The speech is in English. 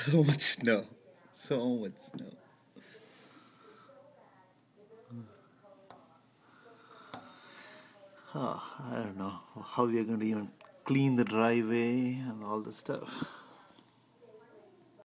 so much snow. So much snow. Oh, I don't know how we are going to even clean the driveway and all the stuff.